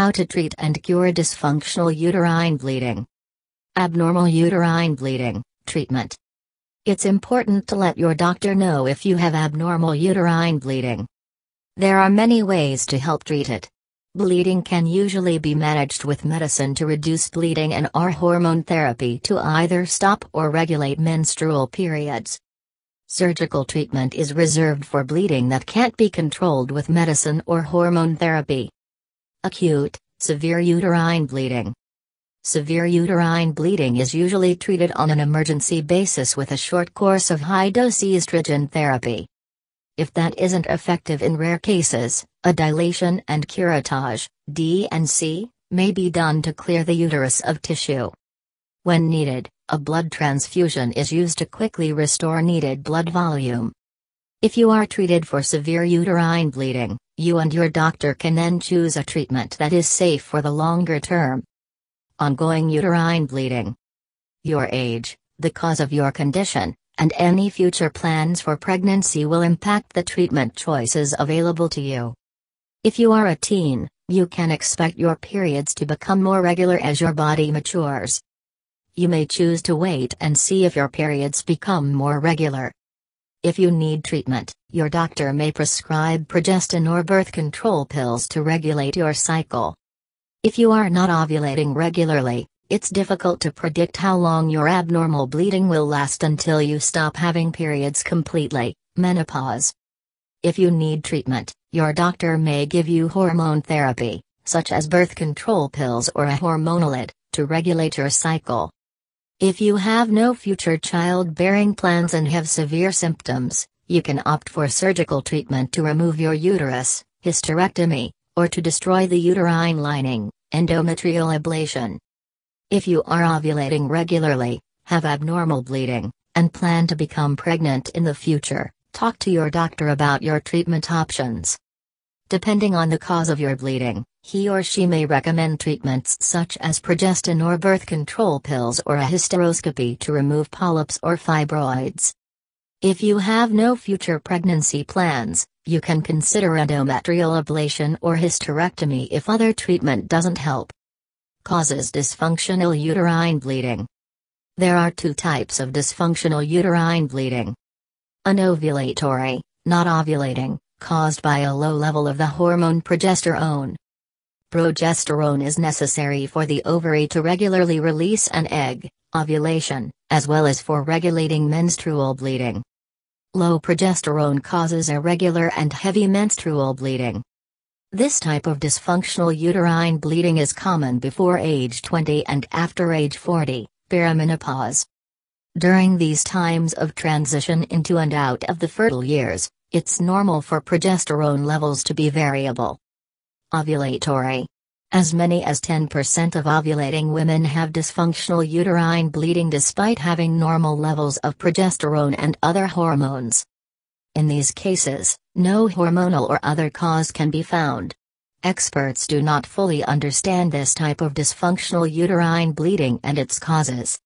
How to treat and cure dysfunctional uterine bleeding. Abnormal uterine bleeding, treatment. It's important to let your doctor know if you have abnormal uterine bleeding. There are many ways to help treat it. Bleeding can usually be managed with medicine to reduce bleeding and or hormone therapy to either stop or regulate menstrual periods. Surgical treatment is reserved for bleeding that can't be controlled with medicine or hormone therapy. Acute, severe uterine bleeding. Severe uterine bleeding is usually treated on an emergency basis with a short course of high-dose estrogen therapy. If that isn't effective in rare cases, a dilation and curettage, D&C, may be done to clear the uterus of tissue. When needed, a blood transfusion is used to quickly restore needed blood volume. If you are treated for severe uterine bleeding, you and your doctor can then choose a treatment that is safe for the longer term. Ongoing uterine bleeding. Your age, the cause of your condition, and any future plans for pregnancy will impact the treatment choices available to you. If you are a teen, you can expect your periods to become more regular as your body matures. You may choose to wait and see if your periods become more regular. If you need treatment, your doctor may prescribe progestin or birth control pills to regulate your cycle. If you are not ovulating regularly, it's difficult to predict how long your abnormal bleeding will last until you stop having periods completely, menopause. If you need treatment, your doctor may give you hormone therapy, such as birth control pills or a hormonal hormonalid, to regulate your cycle. If you have no future childbearing plans and have severe symptoms, you can opt for surgical treatment to remove your uterus, hysterectomy, or to destroy the uterine lining, endometrial ablation. If you are ovulating regularly, have abnormal bleeding, and plan to become pregnant in the future, talk to your doctor about your treatment options. Depending on the cause of your bleeding, he or she may recommend treatments such as progestin or birth control pills or a hysteroscopy to remove polyps or fibroids. If you have no future pregnancy plans, you can consider endometrial ablation or hysterectomy if other treatment doesn't help. Causes dysfunctional uterine bleeding. There are two types of dysfunctional uterine bleeding. Anovulatory, not ovulating, caused by a low level of the hormone progesterone. Progesterone is necessary for the ovary to regularly release an egg, ovulation, as well as for regulating menstrual bleeding. Low progesterone causes irregular and heavy menstrual bleeding. This type of dysfunctional uterine bleeding is common before age 20 and after age 40, perimenopause. During these times of transition into and out of the fertile years, it's normal for progesterone levels to be variable. Ovulatory. As many as 10% of ovulating women have dysfunctional uterine bleeding despite having normal levels of progesterone and other hormones. In these cases, no hormonal or other cause can be found. Experts do not fully understand this type of dysfunctional uterine bleeding and its causes.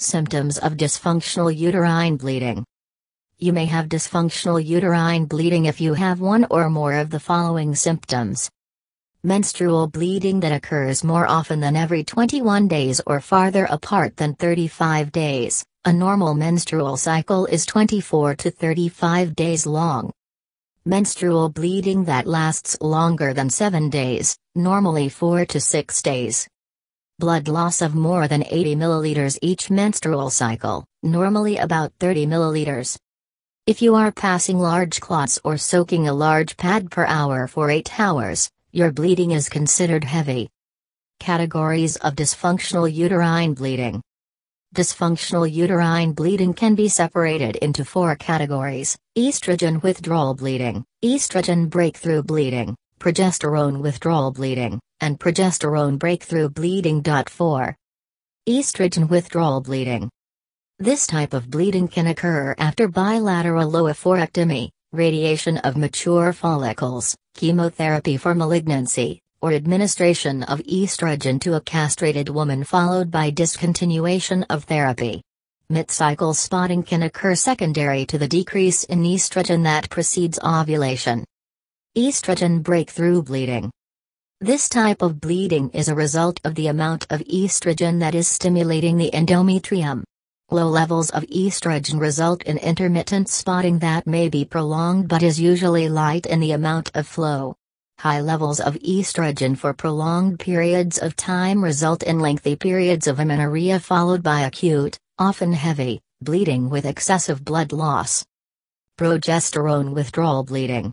Symptoms of dysfunctional uterine bleeding. You may have dysfunctional uterine bleeding if you have one or more of the following symptoms. Menstrual bleeding that occurs more often than every 21 days or farther apart than 35 days. A normal menstrual cycle is 24 to 35 days long. Menstrual bleeding that lasts longer than 7 days, normally 4 to 6 days. Blood loss of more than 80 milliliters each menstrual cycle, normally about 30 milliliters. If you are passing large clots or soaking a large pad per hour for 8 hours, your bleeding is considered heavy. Categories of dysfunctional uterine bleeding Dysfunctional uterine bleeding can be separated into four categories estrogen withdrawal bleeding, estrogen breakthrough bleeding, progesterone withdrawal bleeding, and progesterone breakthrough bleeding. 4. Estrogen withdrawal bleeding. This type of bleeding can occur after bilateral oophorectomy, radiation of mature follicles, chemotherapy for malignancy, or administration of estrogen to a castrated woman followed by discontinuation of therapy. Mid-cycle spotting can occur secondary to the decrease in estrogen that precedes ovulation. Estrogen breakthrough bleeding. This type of bleeding is a result of the amount of estrogen that is stimulating the endometrium. Low levels of estrogen result in intermittent spotting that may be prolonged but is usually light in the amount of flow. High levels of estrogen for prolonged periods of time result in lengthy periods of amenorrhea followed by acute, often heavy, bleeding with excessive blood loss. Progesterone withdrawal bleeding.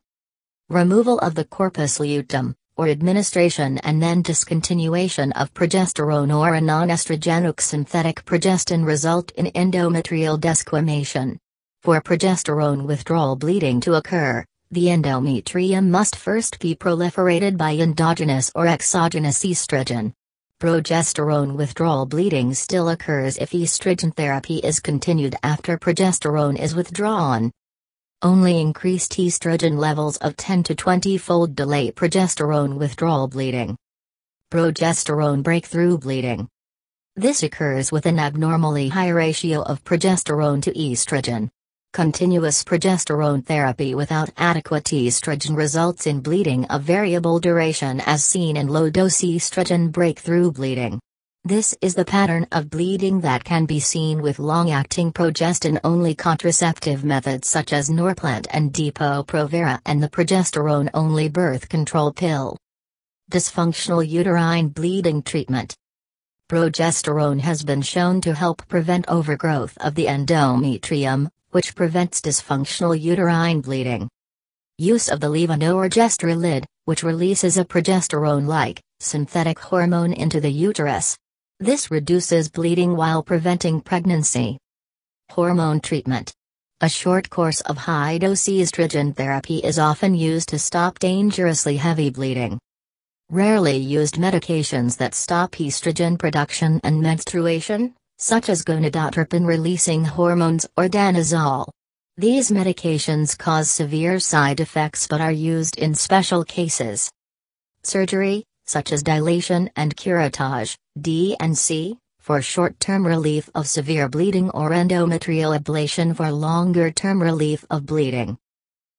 Removal of the corpus luteum, or administration and then discontinuation of progesterone or a non-estrogenic synthetic progestin result in endometrial desquamation. For progesterone withdrawal bleeding to occur, the endometrium must first be proliferated by endogenous or exogenous estrogen. Progesterone withdrawal bleeding still occurs if estrogen therapy is continued after progesterone is withdrawn. Only increased estrogen levels of 10 to 20 fold delay progesterone withdrawal bleeding. Progesterone breakthrough bleeding. This occurs with an abnormally high ratio of progesterone to estrogen. Continuous progesterone therapy without adequate estrogen results in bleeding of variable duration as seen in low dose estrogen breakthrough bleeding. This is the pattern of bleeding that can be seen with long-acting progestin-only contraceptive methods such as Norplant and Depo-Provera and the progesterone-only birth control pill. Dysfunctional uterine bleeding treatment. Progesterone has been shown to help prevent overgrowth of the endometrium, which prevents dysfunctional uterine bleeding. Use of the levonorgestrelide, which releases a progesterone-like, synthetic hormone into the uterus, this reduces bleeding while preventing pregnancy. Hormone treatment. A short course of high-dose estrogen therapy is often used to stop dangerously heavy bleeding. Rarely used medications that stop estrogen production and menstruation, such as gonadotropin-releasing hormones or danazol. These medications cause severe side effects but are used in special cases. Surgery, such as dilation and curettage, D&C, for short-term relief of severe bleeding or endometrial ablation for longer-term relief of bleeding.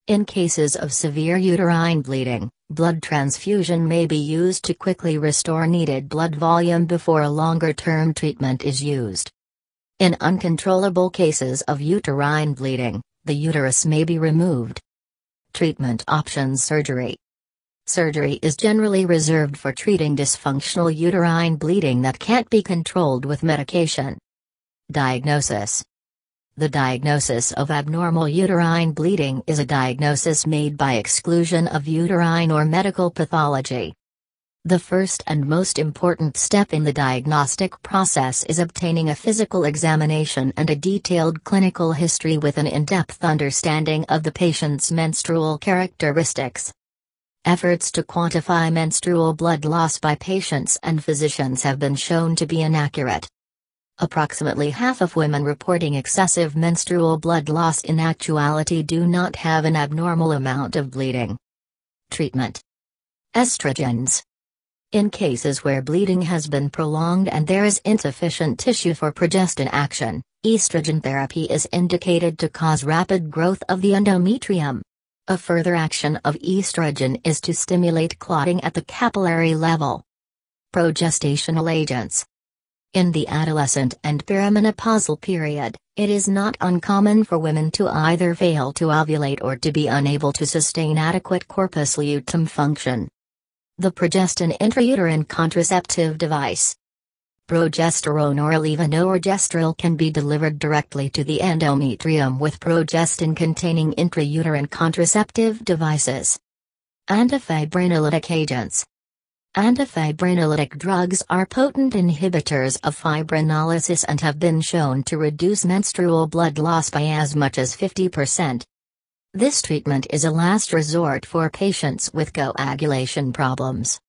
In cases of severe uterine bleeding, blood transfusion may be used to quickly restore needed blood volume before a longer-term treatment is used. In uncontrollable cases of uterine bleeding, the uterus may be removed. Treatment options surgery Surgery is generally reserved for treating dysfunctional uterine bleeding that can't be controlled with medication. Diagnosis The diagnosis of abnormal uterine bleeding is a diagnosis made by exclusion of uterine or medical pathology. The first and most important step in the diagnostic process is obtaining a physical examination and a detailed clinical history with an in depth understanding of the patient's menstrual characteristics. Efforts to quantify menstrual blood loss by patients and physicians have been shown to be inaccurate. Approximately half of women reporting excessive menstrual blood loss in actuality do not have an abnormal amount of bleeding. Treatment Estrogens. In cases where bleeding has been prolonged and there is insufficient tissue for progestin action, estrogen therapy is indicated to cause rapid growth of the endometrium. A further action of estrogen is to stimulate clotting at the capillary level. Progestational agents. In the adolescent and perimenopausal period, it is not uncommon for women to either fail to ovulate or to be unable to sustain adequate corpus luteum function. The progestin intrauterine contraceptive device Progesterone or levonorgestrel can be delivered directly to the endometrium with progestin-containing intrauterine contraceptive devices. Antifibrinolytic agents Antifibrinolytic drugs are potent inhibitors of fibrinolysis and have been shown to reduce menstrual blood loss by as much as 50%. This treatment is a last resort for patients with coagulation problems.